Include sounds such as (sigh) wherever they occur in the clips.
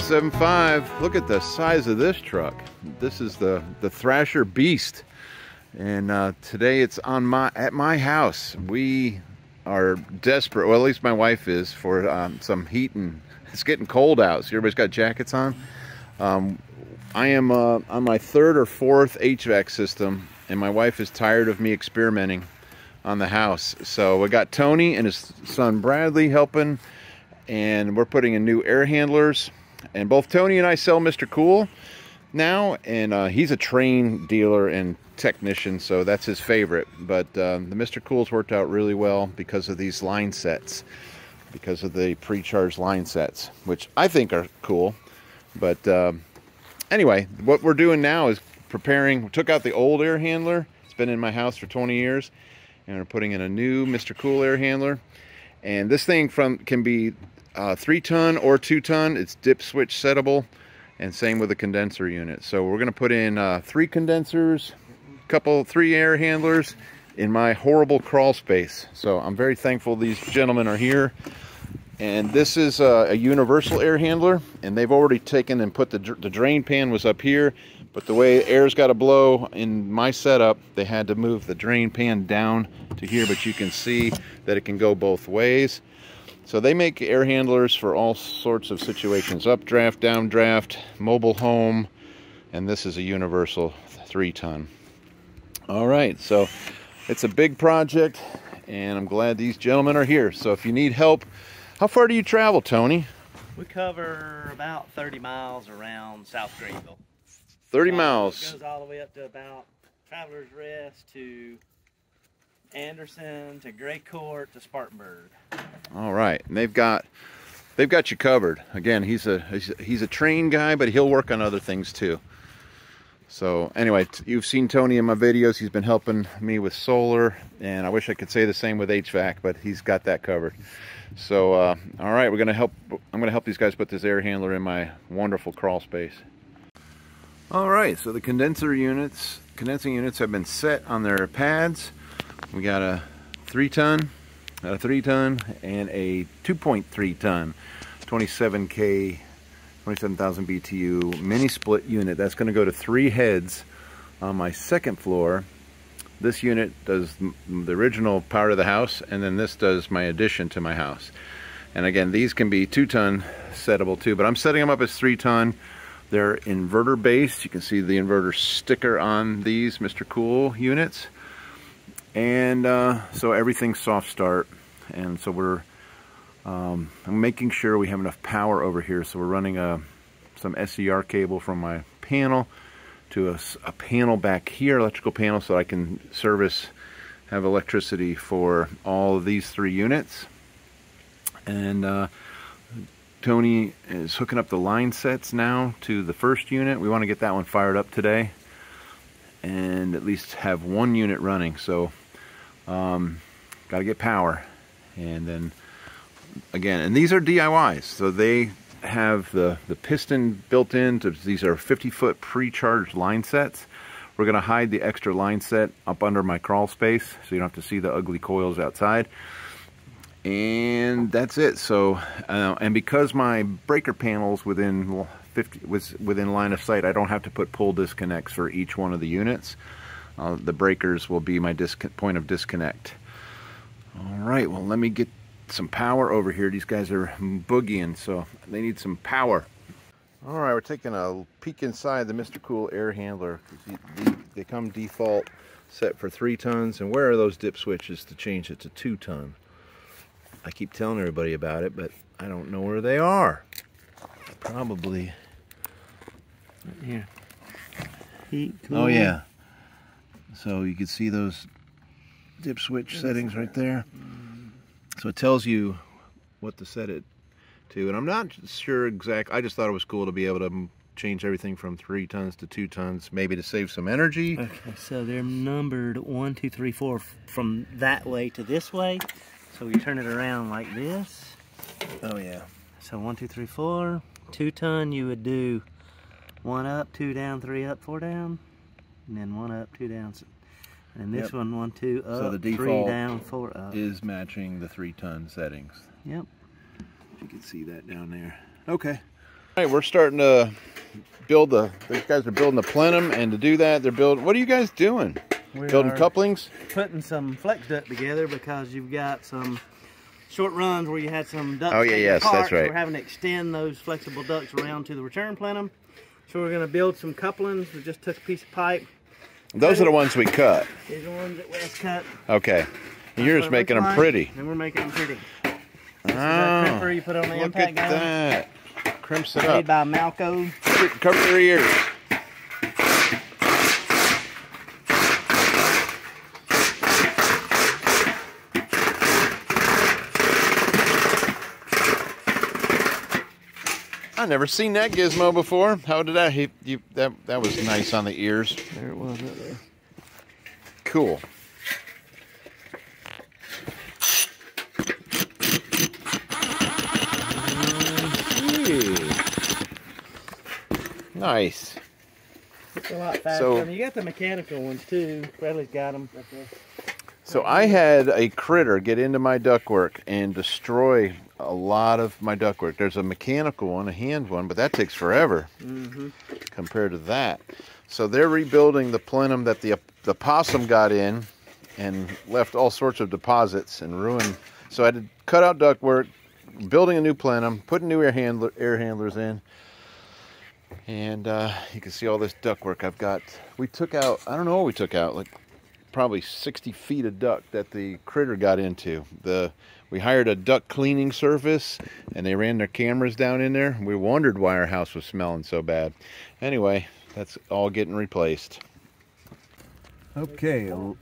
775. Look at the size of this truck. This is the, the Thrasher Beast. And uh, today it's on my at my house. We are desperate, well at least my wife is, for um, some heat and it's getting cold out. So everybody's got jackets on. Um, I am uh, on my third or fourth HVAC system and my wife is tired of me experimenting on the house. So we got Tony and his son Bradley helping and we're putting in new air handlers. And both Tony and I sell Mr. Cool now, and uh, he's a Trane dealer and technician, so that's his favorite. But uh, the Mr. Cool's worked out really well because of these line sets, because of the pre-charged line sets, which I think are cool. But uh, anyway, what we're doing now is preparing, we took out the old air handler. It's been in my house for 20 years. And we're putting in a new Mr. Cool air handler. And this thing from can be uh, three ton or two ton. It's dip switch settable and same with the condenser unit. So we're gonna put in uh, three condensers, couple, three air handlers in my horrible crawl space. So I'm very thankful these gentlemen are here. And this is a, a universal air handler and they've already taken and put the, the drain pan was up here, but the way air's got to blow in my setup, they had to move the drain pan down to here, but you can see that it can go both ways. So they make air handlers for all sorts of situations, updraft, downdraft, mobile home, and this is a universal three ton. All right, so it's a big project and I'm glad these gentlemen are here. So if you need help, how far do you travel, Tony? We cover about 30 miles around South Greenville. 30 Um, miles. It goes all the way up to about Traveler's Rest to Anderson to Gray Court to Spartanburg. All right, and they've got they've got you covered. Again, he's a he's, a trained guy, but he'll work on other things too. So anyway, you've seen Tony in my videos. He's been helping me with solar, and I wish I could say the same with HVAC, but he's got that covered. So uh, all right, we're gonna help. I'm gonna help these guys put this air handler in my wonderful crawl space. All right, so the condenser units, condensing units have been set on their pads. We got a three ton, a three ton, and a 2.3 ton, 27K, 27,000 BTU mini split unit. That's gonna go to three heads on my second floor. This unit does the original power of the house, and then this does my addition to my house. And again, these can be two ton settable too, but I'm setting them up as three ton. They're inverter based. You can see the inverter sticker on these Mr. Cool units and uh, so everything's soft start. And so we're um, I'm making sure we have enough power over here. So we're running a some SER cable from my panel to a, a panel back here electrical panel so I can service have electricity for all of these three units. And uh, Tony is hooking up the line sets now to the first unit. We want to get that one fired up today and at least have one unit running. So um, got to get power. And then again and these are DIYs so they have the the piston built in to, these are 50 foot pre-charged line sets. We're going to hide the extra line set up under my crawl space so you don't have to see the ugly coils outside. And that's it. So uh, and because my breaker panels within 50 was within line of sight I don't have to put pull disconnects for each one of the units uh, the breakers will be my point of disconnect. All right, well, let me get some power over here. These guys are boogieing, so they need some power. All right, we're taking a peek inside the Mr. Cool air handler. They come default set for three tons, and where are those dip switches to change it to two ton? I keep telling everybody about it, but I don't know where they are. Probably right here. Heat, cool. Oh yeah, so you can see those dip switch settings right there. So it tells you what to set it to. And I'm not sure exact. I just thought it was cool to be able to change everything from three tons to two tons, maybe to save some energy. Okay, so they're numbered one, two, three, four from that way to this way. So you turn it around like this. Oh yeah. So one, two, three, four. Two ton, you would do one up, two down, three up, four down and then one up, two down. And this yep. one, one, two up, so the default three down, four up. is matching the three ton settings. Yep. You can see that down there. Okay. All All right, we're starting to build the, these guys are building the plenum, and to do that, they're building, what are you guys doing? We building couplings? Putting some flex duct together because you've got some short runs where you had some ducts. Oh yeah, yes, apart, that's right. So we're having to extend those flexible ducts around to the return plenum. So we're going to build some couplings. We just took a piece of pipe. Those are the ones we cut. These are the ones that Wes cut. Okay. And you're just making them like, pretty. And we're making them pretty. This oh, ah, crimper you put on the look at that. Crimps it Made up. Made by Malco. Cover your ears. I never seen that gizmo before. How did that? He, you, that that was nice on the ears. There it was right there. Cool. Hmm. Nice. It's a lot faster. So, I mean, you got the mechanical ones too. Bradley's got them. So I had a critter get into my ductwork and destroy a lot of my ductwork. There's a mechanical one, a hand one, but that takes forever mm -hmm. compared to that. So they're rebuilding the plenum that the the possum got in and left all sorts of deposits and ruined. So I had to cut out ductwork, building a new plenum, putting new air handler air handlers in, and uh, you can see all this ductwork I've got. We took out I don't know what we took out like probably 60 feet of duct that the critter got into. The we hired a duct cleaning service and they ran their cameras down in there. We wondered why our house was smelling so bad. Anyway, that's all getting replaced. Okay, a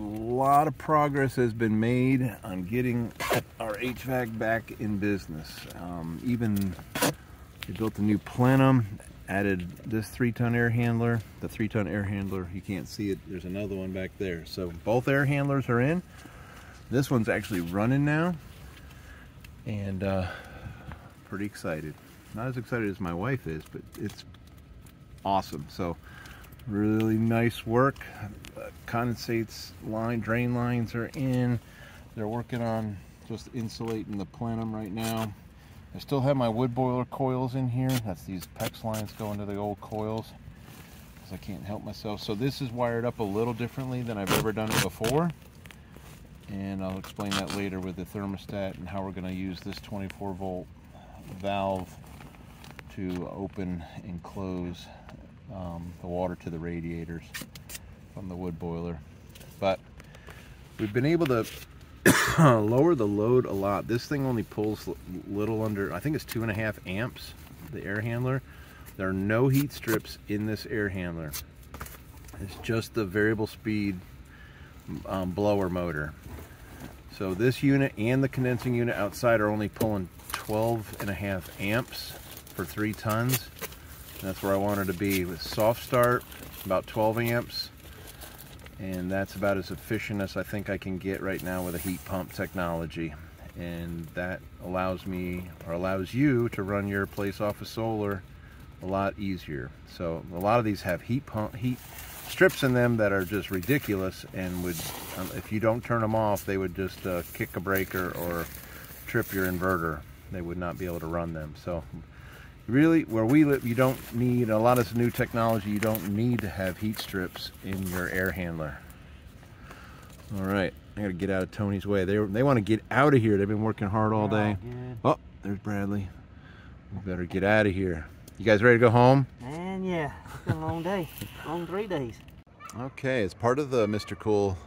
lot of progress has been made on getting our HVAC back in business. Um, even we built a new plenum added this three ton air handler, the three ton air handler, you can't see it, there's another one back there. So both air handlers are in. This one's actually running now and uh, pretty excited. Not as excited as my wife is, but it's awesome. So really nice work. Uh, condensates line, drain lines are in. They're working on just insulating the plenum right now. I still have my wood boiler coils in here. That's these PEX lines going to the old coils because I can't help myself. So this is wired up a little differently than I've ever done it before. And I'll explain that later with the thermostat and how we're going to use this 24 volt valve to open and close um, the water to the radiators from the wood boiler. But we've been able to (coughs) lower the load a lot. This thing only pulls little under, I think it's two and a half amps, the air handler. There are no heat strips in this air handler. It's just the variable speed um, blower motor. So this unit and the condensing unit outside are only pulling 12 and a half amps for three tons. That's where I wanted to be with soft start, about 12 amps and that's about as efficient as I think I can get right now with a heat pump technology. And that allows me or allows you to run your place off of solar a lot easier. So a lot of these have heat pump heat strips in them that are just ridiculous and would um, if you don't turn them off they would just uh, kick a breaker or trip your inverter. They would not be able to run them. So really where we live you don't need a lot of new technology you don't need to have heat strips in your air handler. All right I gotta get out of Tony's way. They they want to get out of here. They've been working hard all day. Oh, oh there's Bradley. We better get out of here. You guys ready to go home? Man yeah it's been a long day. Long three days. Okay as part of the Mr. Cool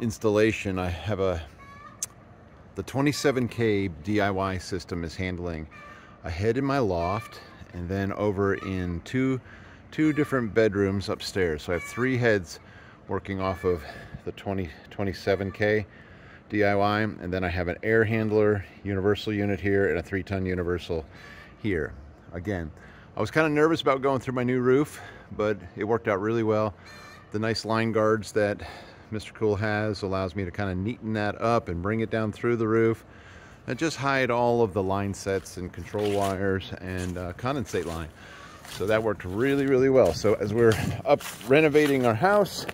installation I have a the 27k DIY system is handling a head in my loft and then over in two two different bedrooms upstairs. So I have three heads working off of the 20 27k DIY and then I have an air handler universal unit here and a three ton universal here. Again I was kind of nervous about going through my new roof but it worked out really well. The nice line guards that Mr. Cool has allows me to kind of neaten that up and bring it down through the roof and just hide all of the line sets and control wires and uh, condensate line. So that worked really, really well. So as we're up renovating our house,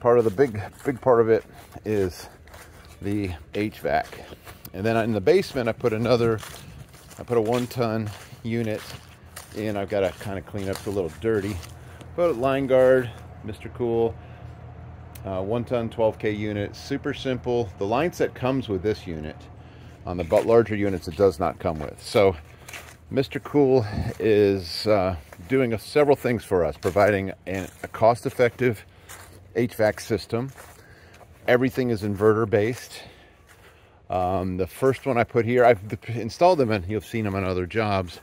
part of the big, big part of it is the HVAC. And then in the basement, I put another, I put a one ton unit and I've got to kind of clean up. It's a little dirty. But line guard, Mr. Cool, uh, one ton 12K unit, super simple. The line set comes with this unit. On the larger units, it does not come with. So Mr. Cool is uh, doing a, several things for us, providing an, a cost-effective HVAC system. Everything is inverter based. Um, the first one I put here, I've installed them and you've seen them on other jobs,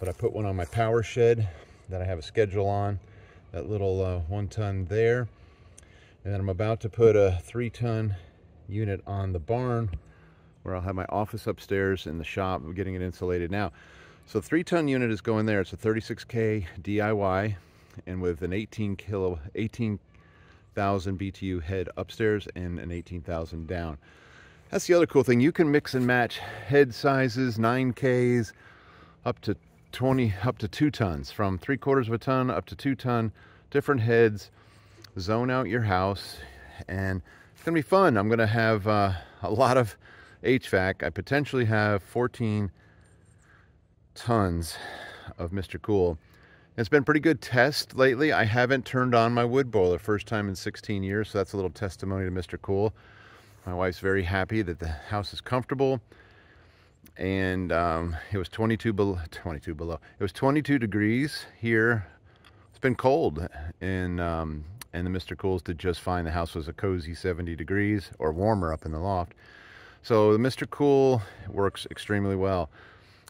but I put one on my power shed that I have a schedule on, that little uh, one ton there. And then I'm about to put a three ton unit on the barn where I'll have my office upstairs in the shop. I'm getting it insulated now. So three ton unit is going there. It's a 36K DIY and with an 18 kilo, 18,000 BTU head upstairs and an 18,000 down. That's the other cool thing. You can mix and match head sizes, 9Ks, up to 20, up to two tons, from three quarters of a ton up to two ton, different heads, zone out your house, and it's gonna be fun. I'm gonna have uh, a lot of HVAC. I potentially have 14 tons of Mr. Cool. It's been pretty good test lately. I haven't turned on my wood boiler first time in 16 years, so that's a little testimony to Mr. Cool. My wife's very happy that the house is comfortable. And um, it was 22 below, 22 below. It was 22 degrees here. It's been cold, and um, and the Mr. Cools did just fine. The house was a cozy 70 degrees or warmer up in the loft. So the Mr. Cool works extremely well.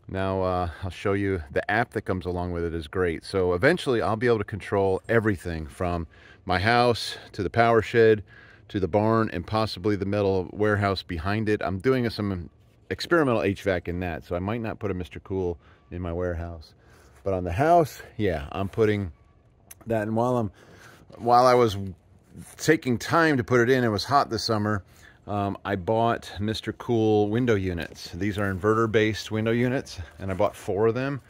Now uh, I'll show you the app that comes along with it is great. So eventually I'll be able to control everything from my house to the power shed to the barn and possibly the metal warehouse behind it. I'm doing some experimental HVAC in that, so I might not put a Mr. Cool in my warehouse. But on the house, yeah, I'm putting that. And while I'm while I was taking time to put it in, it was hot this summer, um, I bought Mr. Cool window units. These are inverter-based window units, and I bought four of them,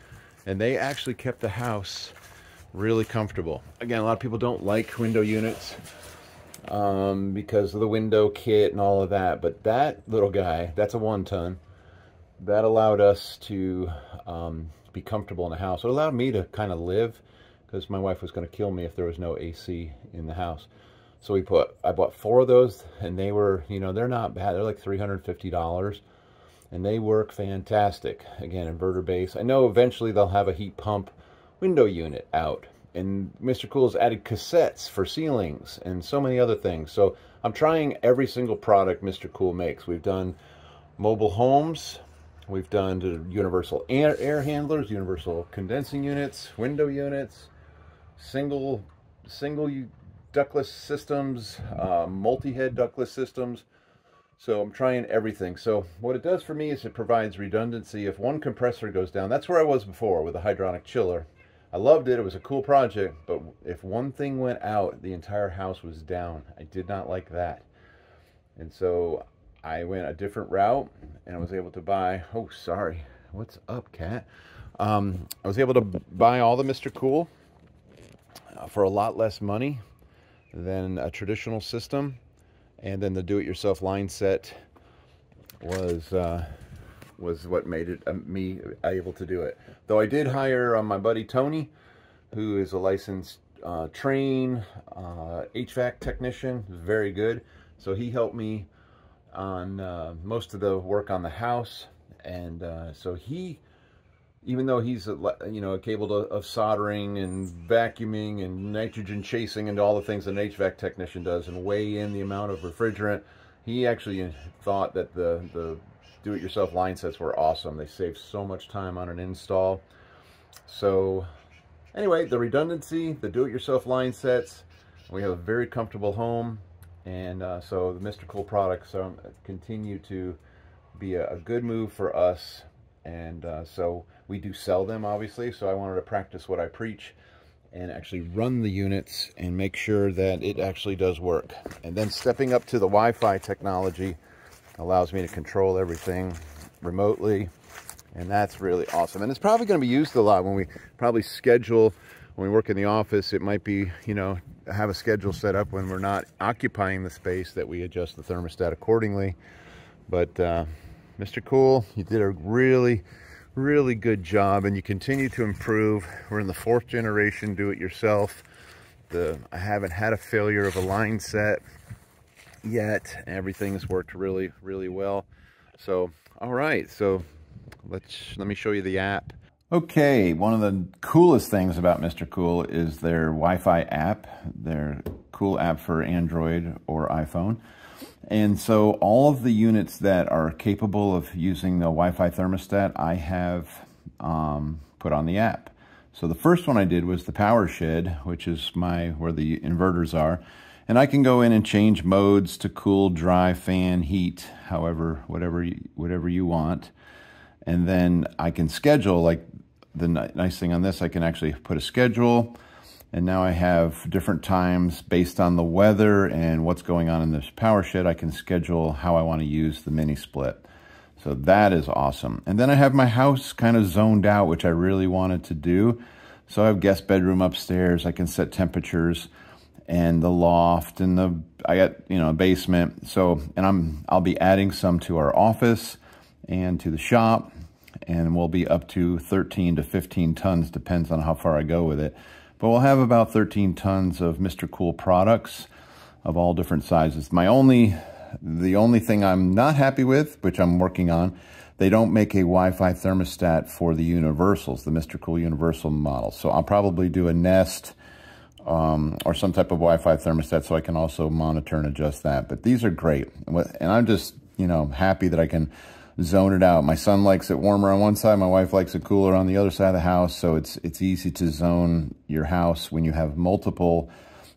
and they actually kept the house really comfortable. Again, a lot of people don't like window units um, because of the window kit and all of that, but that little guy, that's a one-ton, that allowed us to um, be comfortable in the house. It allowed me to kind of live because my wife was going to kill me if there was no AC in the house. So we put, I bought four of those and they were, you know, they're not bad. They're like $350 and they work fantastic. Again, inverter base. I know eventually they'll have a heat pump window unit out. And Mr. Cool has added cassettes for ceilings and so many other things. So I'm trying every single product Mr. Cool makes. We've done mobile homes. We've done universal air, air handlers, universal condensing units, window units, single single ductless systems, uh, multi-head ductless systems. So I'm trying everything. So what it does for me is it provides redundancy. If one compressor goes down, that's where I was before with a hydronic chiller. I loved it. It was a cool project. But if one thing went out, the entire house was down. I did not like that. And so I went a different route and I was able to buy, oh, sorry. What's up, cat? Um, I was able to buy all the Mr. Cool uh, for a lot less money than a traditional system. And then the do-it-yourself line set was uh, was what made it uh, me able to do it. Though I did hire uh, my buddy Tony, who is a licensed uh, Trane HVAC uh, technician, very good. So he helped me on uh, most of the work on the house, and so he even though he's you know capable of soldering and vacuuming and nitrogen chasing and all the things an HVAC technician does and weigh in the amount of refrigerant, he actually thought that the the do-it-yourself line sets were awesome. They save so much time on an install. So anyway, the redundancy, the do-it-yourself line sets, we have a very comfortable home. And uh, so the Mr. Cool products um, continue to be a, a good move for us and uh, so we do sell them, obviously, so I wanted to practice what I preach and actually run the units and make sure that it actually does work. And then stepping up to the Wi-Fi technology allows me to control everything remotely, and that's really awesome. And it's probably going to be used a lot when we probably schedule, when we work in the office, it might be, you know, have a schedule set up when we're not occupying the space that we adjust the thermostat accordingly. But uh, Mr. Cool, you did a really, really good job and you continue to improve. We're in the fourth generation do it yourself. The I haven't had a failure of a line set yet. Everything's worked really, really well. So, all right. So let's let me show you the app. Okay, one of the coolest things about Mr. Cool is their Wi-Fi app, their cool app for Android or iPhone. And so all of the units that are capable of using the Wi-Fi thermostat, I have um, put on the app. So the first one I did was the power shed, which is my where the inverters are. And I can go in and change modes to cool, dry, fan, heat, however, whatever you, whatever you want. And then I can schedule, like the nice thing on this, I can actually put a schedule. And now I have different times based on the weather and what's going on in this power shed. I can schedule how I want to use the mini split. So that is awesome. And then I have my house kind of zoned out, which I really wanted to do. So I have guest bedroom upstairs. I can set temperatures and the loft and the I got you know a basement. So and I'm I'll be adding some to our office and to the shop, and we'll be up to 13 to 15 tons depends on how far I go with it. But we'll have about 13 tons of Mr. Cool products of all different sizes. My only the only thing I'm not happy with, which I'm working on, they don't make a Wi-Fi thermostat for the universals, the Mr. Cool universal model. So I'll probably do a Nest um, or some type of Wi-Fi thermostat so I can also monitor and adjust that. But these are great. And I'm just, you know, happy that I can zone it out. My son likes it warmer on one side. My wife likes it cooler on the other side of the house. So it's, it's easy to zone your house when you have multiple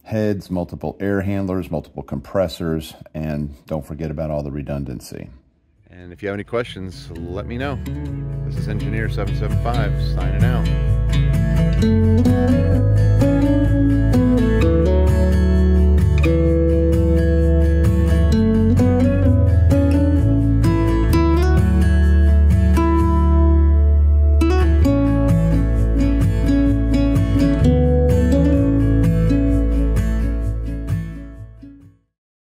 heads, multiple air handlers, multiple compressors, and don't forget about all the redundancy. And if you have any questions, let me know. This is Engineer775 signing out.